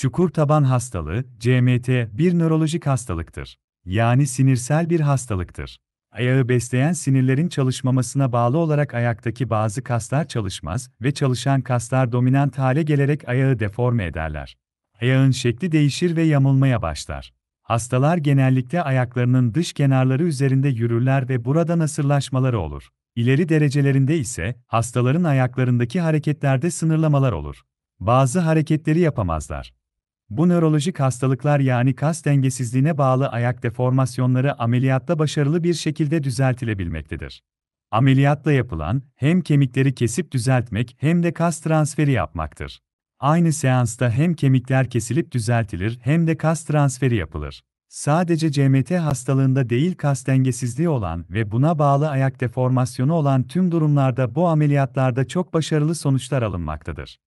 Çukur taban hastalığı, CMT, bir nörolojik hastalıktır. Yani sinirsel bir hastalıktır. Ayağı besleyen sinirlerin çalışmamasına bağlı olarak ayaktaki bazı kaslar çalışmaz ve çalışan kaslar dominant hale gelerek ayağı deforme ederler. Ayağın şekli değişir ve yamulmaya başlar. Hastalar genellikle ayaklarının dış kenarları üzerinde yürürler ve burada nasırlaşmaları olur. İleri derecelerinde ise hastaların ayaklarındaki hareketlerde sınırlamalar olur. Bazı hareketleri yapamazlar. Bu nörolojik hastalıklar yani kas dengesizliğine bağlı ayak deformasyonları ameliyatta başarılı bir şekilde düzeltilebilmektedir. Ameliyatla yapılan hem kemikleri kesip düzeltmek hem de kas transferi yapmaktır. Aynı seansta hem kemikler kesilip düzeltilir hem de kas transferi yapılır. Sadece CMT hastalığında değil kas dengesizliği olan ve buna bağlı ayak deformasyonu olan tüm durumlarda bu ameliyatlarda çok başarılı sonuçlar alınmaktadır.